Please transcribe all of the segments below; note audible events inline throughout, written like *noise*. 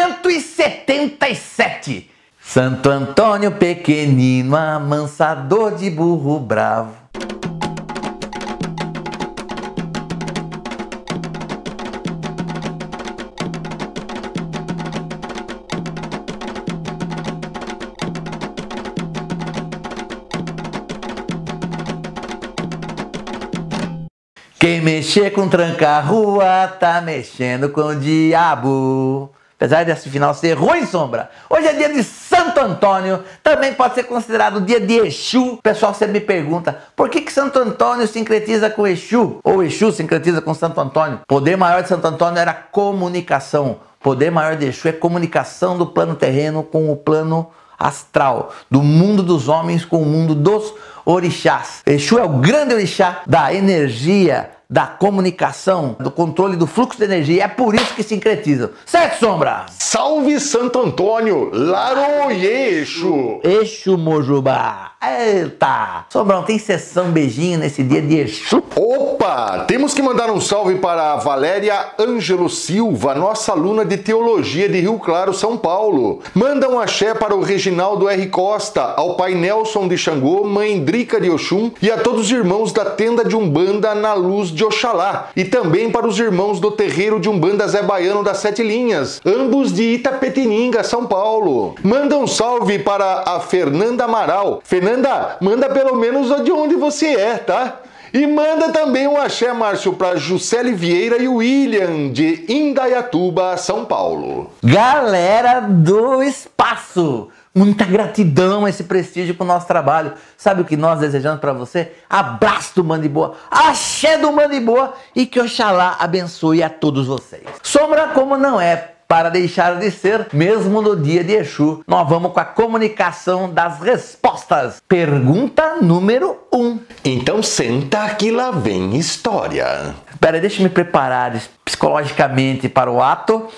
177. Santo Antônio pequenino, amansador de burro bravo. Quem mexer com tranca-rua tá mexendo com o diabo. Apesar desse final ser ruim, sombra. Hoje é dia de Santo Antônio, também pode ser considerado dia de Exu. O pessoal sempre me pergunta, por que, que Santo Antônio sincretiza com Exu? Ou Exu sincretiza com Santo Antônio? Poder maior de Santo Antônio era comunicação. Poder maior de Exu é comunicação do plano terreno com o plano astral, do mundo dos homens com o mundo dos orixás. Exu é o grande orixá da energia, da comunicação, do controle do fluxo de energia. É por isso que sincretizam. Certo, Sombra? Salve Santo Antônio! Laroie Exu! Exu Mojubá! Eita! Sombrão, tem sessão beijinho nesse dia de Exu? Opa! Temos que mandar um salve para a Valéria Ângelo Silva, nossa aluna de Teologia de Rio Claro, São Paulo. Manda um axé para o Reginaldo R. Costa, ao pai Nelson de Xangô, mãe Drica de Oxum e a todos os irmãos da tenda de Umbanda na luz de Oxalá. E também para os irmãos do terreiro de Umbanda Zé Baiano das Sete Linhas, ambos de Itapetininga, São Paulo. Manda um salve para a Fernanda Amaral. Fernanda, manda pelo menos de onde você é, tá? E manda também um axé, Márcio, para Juscelie Vieira e William, de Indaiatuba, São Paulo. Galera do espaço! Muita gratidão esse prestígio com o nosso trabalho. Sabe o que nós desejamos para você? Abraço do Mandiboa, axé do Mandiboa e que Oxalá abençoe a todos vocês. Sombra como não é para deixar de ser, mesmo no dia de Exu. Nós vamos com a comunicação das respostas. Pergunta número 1. Um. Então senta que lá vem história. Pera, deixa eu me preparar psicologicamente para o ato.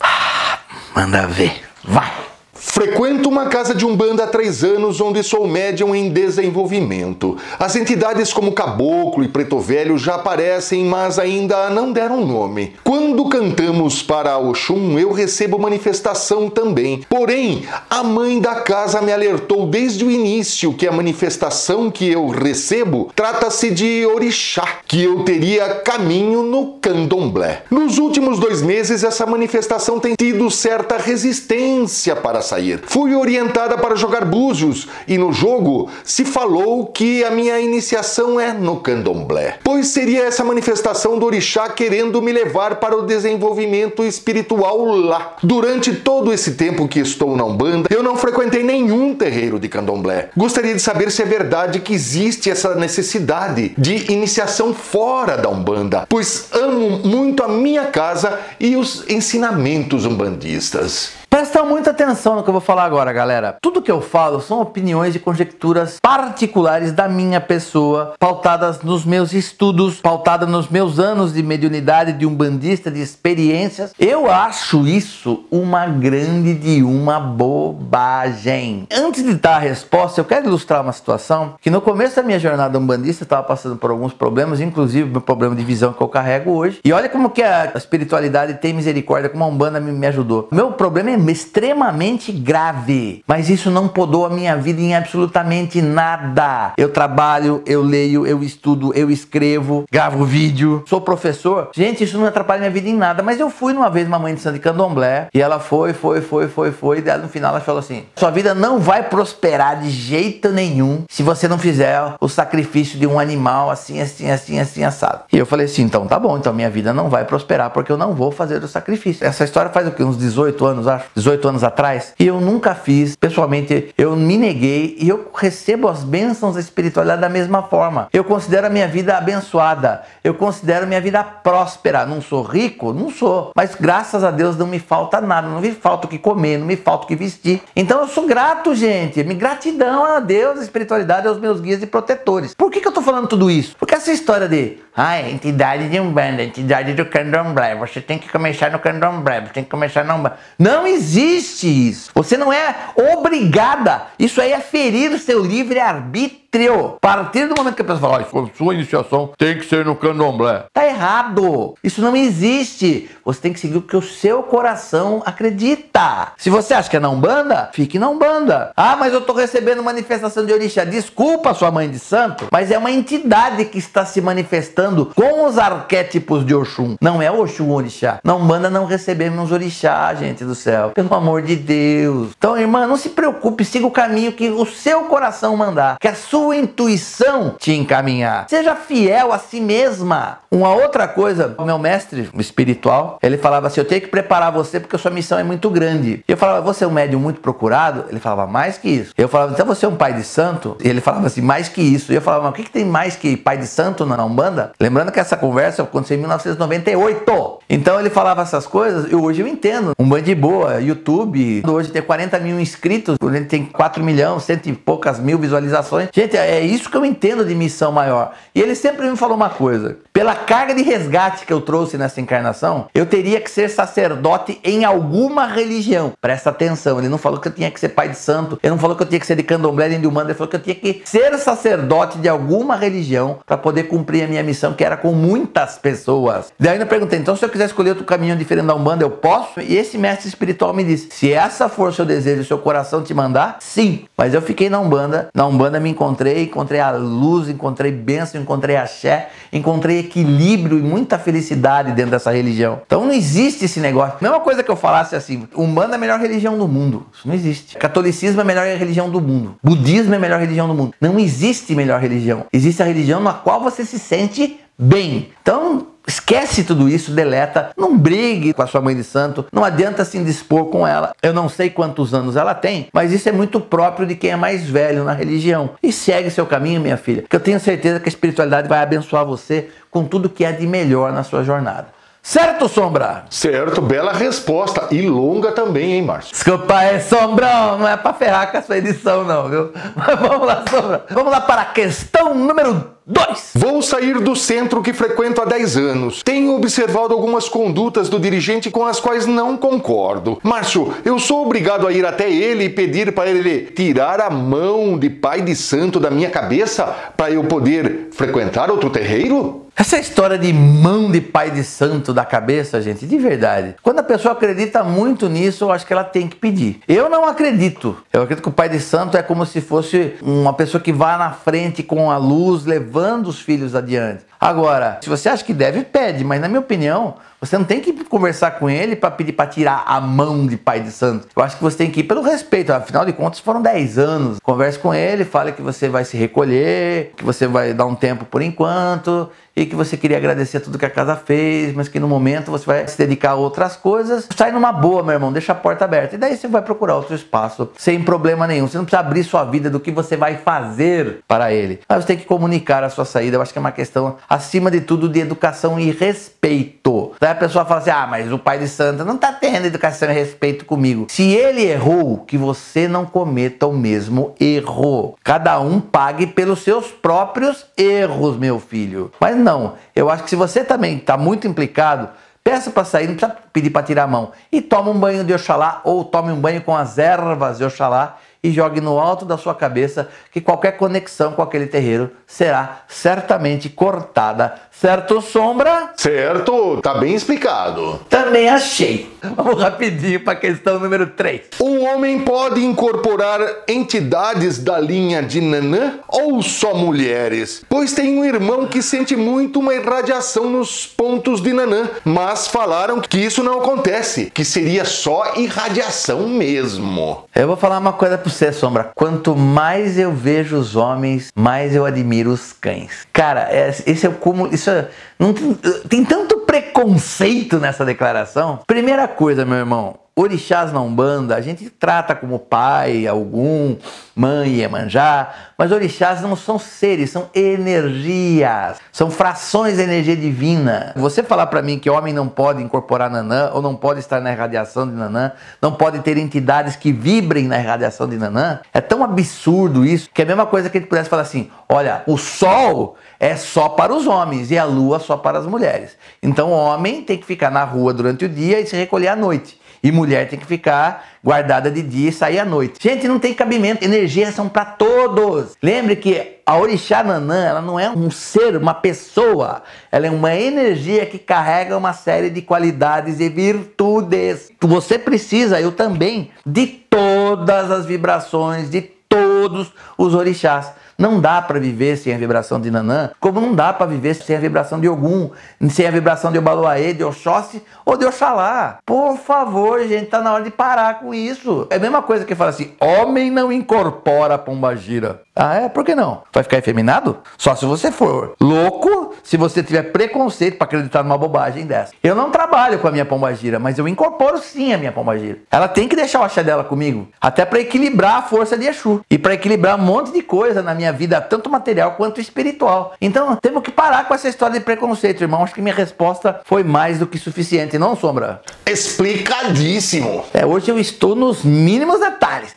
Ah, manda ver. Vai! Frequento uma casa de umbanda há três anos, onde sou médium em desenvolvimento. As entidades como Caboclo e Preto Velho já aparecem, mas ainda não deram nome. Quando cantamos para Oxum, eu recebo manifestação também. Porém, a mãe da casa me alertou desde o início que a manifestação que eu recebo trata-se de orixá, que eu teria caminho no candomblé. Nos últimos dois meses, essa manifestação tem tido certa resistência para sair. Fui orientada para jogar búzios e no jogo se falou que a minha iniciação é no candomblé, pois seria essa manifestação do orixá querendo me levar para o desenvolvimento espiritual lá. Durante todo esse tempo que estou na Umbanda, eu não frequentei nenhum terreiro de candomblé. Gostaria de saber se é verdade que existe essa necessidade de iniciação fora da Umbanda, pois amo muito a minha casa e os ensinamentos umbandistas. Presta muita atenção no que eu vou falar agora, galera. Tudo que eu falo são opiniões e conjecturas particulares da minha pessoa, pautadas nos meus estudos, pautadas nos meus anos de mediunidade, de um bandista, de experiências. Eu acho isso uma grande de uma bobagem. Antes de dar a resposta, eu quero ilustrar uma situação que no começo da minha jornada umbandista eu estava passando por alguns problemas, inclusive meu problema de visão que eu carrego hoje. E olha como que a espiritualidade tem misericórdia, como a Umbanda me, ajudou. Meu problema é extremamente grave, mas isso não podou a minha vida em absolutamente nada. Eu trabalho, eu leio, eu estudo, eu escrevo, gravo vídeo, sou professor. Gente, isso não atrapalha minha vida em nada, mas eu fui uma vez uma mãe de santo de candomblé e ela foi, foi, foi, foi, foi, e no final ela falou assim: "Sua vida não vai prosperar de jeito nenhum se você não fizer o sacrifício de um animal assim, assim, assim, assim assado". E eu falei assim: "Então tá bom, então minha vida não vai prosperar porque eu não vou fazer o sacrifício". Essa história faz o quê? Uns 18 anos, acho. 18 anos atrás, e eu nunca fiz. Pessoalmente, eu me neguei e eu recebo as bênçãos da da mesma forma. Eu considero a minha vida abençoada, eu considero minha vida próspera. Não sou rico? Não sou. Mas graças a Deus não me falta nada, não me falta o que comer, não me falta o que vestir. Então eu sou grato, gente. Me gratidão a Deus, a espiritualidade, aos meus guias e protetores. Por que, que eu tô falando tudo isso? Porque essa história de ah, entidade de Umbanda, entidade do candomblé, você tem que começar no candomblé, você tem que começar no Umbanda. Não existe isso. Você não é obrigada. Isso aí é ferir o seu livre-arbítrio arbítrio. A partir do momento que a pessoa fala, sua iniciação tem que ser no candomblé. Tá errado. Isso não existe. Você tem que seguir o que o seu coração acredita. Se você acha que é na Umbanda, fique na Umbanda. Ah, mas eu tô recebendo manifestação de orixá. Desculpa, sua mãe de santo, mas é uma entidade que está se manifestando com os arquétipos de Oxum. Não é Oxum orixá. Na Umbanda não recebemos orixá, gente do céu. Pelo amor de Deus. Então, irmã, não se preocupe, siga o caminho que o seu coração mandar, que a sua intuição te encaminhar. Seja fiel a si mesma. Uma outra coisa, o meu mestre espiritual, ele falava assim: "Eu tenho que preparar você porque a sua missão é muito grande". Eu falava: "Você é um médium muito procurado?" Ele falava: "Mais que isso". Eu falava: "Então você é um pai de santo?" E ele falava assim: "Mais que isso". E eu falava: "Mas o que, que tem mais que pai de santo na Umbanda?" Lembrando que essa conversa aconteceu em 1998. Então ele falava essas coisas e hoje eu entendo. Um de boa, YouTube, hoje tem 40 mil inscritos, ele tem 4 milhões, cento e poucas mil visualizações. Gente, é isso que eu entendo de missão maior. E ele sempre me falou uma coisa: pela carga de resgate que eu trouxe nessa encarnação, eu teria que ser sacerdote em alguma religião. Presta atenção, ele não falou que eu tinha que ser pai de santo, ele não falou que eu tinha que ser de candomblé nem de humano, ele falou que eu tinha que ser sacerdote de alguma religião para poder cumprir a minha missão, que era com muitas pessoas. Daí eu ainda perguntei, então se eu quiser escolher outro caminho diferente da Umbanda, eu posso? E esse mestre espiritual me disse, se essa for o seu desejo, o seu coração te mandar, sim. Mas eu fiquei na Umbanda, na Umbanda me encontrei, encontrei a luz, encontrei bênção, encontrei axé, encontrei equilíbrio e muita felicidade dentro dessa religião. Então não existe esse negócio. Mesma coisa que eu falasse assim, Umbanda é a melhor religião do mundo. Isso não existe. Catolicismo é a melhor religião do mundo. Budismo é a melhor religião do mundo. Não existe melhor religião. Existe a religião na qual você se sente bem. Então, Esquece tudo isso, deleta, não brigue com a sua mãe de santo, não adianta se indispor com ela. Eu não sei quantos anos ela tem, mas isso é muito próprio de quem é mais velho na religião. E segue seu caminho, minha filha, que eu tenho certeza que a espiritualidade vai abençoar você com tudo que é de melhor na sua jornada. Certo, Sombra? Certo, bela resposta. E longa também, hein, Márcio? Desculpa aí, Sombrão. Não é pra ferrar com a sua edição, não, viu? *laughs* Mas vamos lá, Sombra. Vamos lá para a questão número 2. Vou sair do centro que frequento há 10 anos. Tenho observado algumas condutas do dirigente com as quais não concordo. Márcio, eu sou obrigado a ir até ele e pedir para ele tirar a mão de pai de santo da minha cabeça para eu poder frequentar outro terreiro? Essa história de mão de pai de santo da cabeça, gente, de verdade. Quando a pessoa acredita muito nisso, eu acho que ela tem que pedir. Eu não acredito. Eu acredito que o pai de santo é como se fosse uma pessoa que vai na frente com a luz, levando os filhos adiante. Agora, se você acha que deve, pede, mas na minha opinião, você não tem que conversar com ele para pedir para tirar a mão de pai de santo. Eu acho que você tem que ir pelo respeito, afinal de contas foram 10 anos. Converse com ele, fale que você vai se recolher, que você vai dar um tempo por enquanto e que você queria agradecer tudo que a casa fez, mas que no momento você vai se dedicar a outras coisas. Sai numa boa, meu irmão, deixa a porta aberta. E daí você vai procurar outro espaço sem problema nenhum. Você não precisa abrir sua vida do que você vai fazer para ele. Mas você tem que comunicar a sua saída. Eu acho que é uma questão, acima de tudo, de educação e respeito. Daí a pessoa fala assim: ah, mas o pai de santa não está tendo educação e respeito comigo. Se ele errou, que você não cometa o mesmo erro. Cada um pague pelos seus próprios erros, meu filho. Mas não. Eu acho que se você também está muito implicado, peça para sair, não precisa pedir para tirar a mão. E toma um banho de Oxalá ou tome um banho com as ervas de Oxalá e jogue no alto da sua cabeça que qualquer conexão com aquele terreiro será certamente cortada. Certo, Sombra? Certo, tá bem explicado. Também achei. Vamos rapidinho para a questão número 3. Um homem pode incorporar entidades da linha de Nanã ou só mulheres? Pois tem um irmão que sente muito uma irradiação nos pontos de Nanã, mas falaram que isso não acontece, que seria só irradiação mesmo. Eu vou falar uma coisa para você, Sombra. Quanto mais eu vejo os homens, mais eu admiro os cães. Cara, é, esse é o cúmulo. Isso é, não tem, tem tanto preconceito nessa declaração. Primeira coisa, meu irmão, orixás na Umbanda, a gente trata como pai, algum, mãe, Iemanjá, mas orixás não são seres, são energias, são frações da energia divina. Você falar para mim que homem não pode incorporar Nanã, ou não pode estar na irradiação de Nanã, não pode ter entidades que vibrem na irradiação de Nanã, é tão absurdo isso, que é a mesma coisa que a gente pudesse falar assim, olha, o sol é só para os homens e a lua só para as mulheres. Então o homem tem que ficar na rua durante o dia e se recolher à noite. E mulher tem que ficar guardada de dia e sair à noite. Gente, não tem cabimento. Energias são para todos. Lembre que a orixá Nanã, ela não é um ser, uma pessoa. Ela é uma energia que carrega uma série de qualidades e virtudes. Você precisa, eu também, de todas as vibrações, de todos os orixás. Não dá para viver sem a vibração de Nanã, como não dá para viver sem a vibração de Ogum, sem a vibração de Obaloaê, de Oxóssi ou de Oxalá. Por favor, gente, tá na hora de parar com isso. É a mesma coisa que fala assim: homem não incorpora a pombagira. Ah, é? Por que não? Vai ficar efeminado? Só se você for louco, se você tiver preconceito para acreditar numa bobagem dessa. Eu não trabalho com a minha pombagira, mas eu incorporo sim a minha pombagira. Ela tem que deixar o axé dela comigo, até para equilibrar a força de Exu e para equilibrar um monte de coisa na minha vida, tanto material quanto espiritual. Então, temos que parar com essa história de preconceito, irmão. Acho que minha resposta foi mais do que suficiente, não, Sombra? Explicadíssimo. É, hoje eu estou nos mínimos detalhes.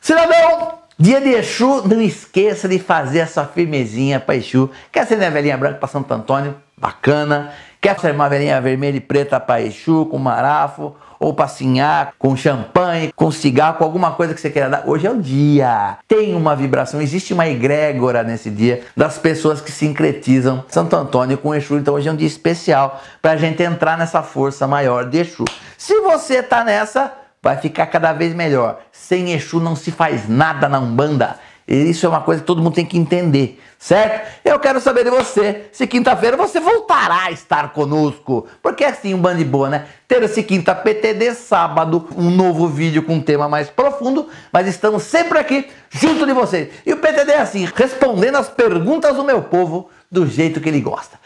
Cidadão, Dia de Exu, não esqueça de fazer a sua firmezinha para Exu. Quer ser uma velhinha branca para Santo Antônio? Bacana. Quer ser uma velhinha vermelha e preta para Exu, com marafo? Ou para sinhar, com champanhe, com cigarro, com alguma coisa que você queira dar? Hoje é o dia. Tem uma vibração, existe uma egrégora nesse dia das pessoas que sincretizam Santo Antônio com Exu. Então hoje é um dia especial para a gente entrar nessa força maior de Exu. Se você tá nessa, vai ficar cada vez melhor. Sem Exu não se faz nada na Umbanda. Isso é uma coisa que todo mundo tem que entender, certo? Eu quero saber de você, se quinta-feira você voltará a estar conosco. Porque é assim, um bando de boa, né? Terça e quinta PTD, sábado, um novo vídeo com um tema mais profundo, mas estamos sempre aqui junto de vocês. E o PTD é assim, respondendo as perguntas do meu povo do jeito que ele gosta.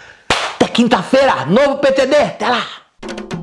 Até quinta-feira, novo PTD, até lá!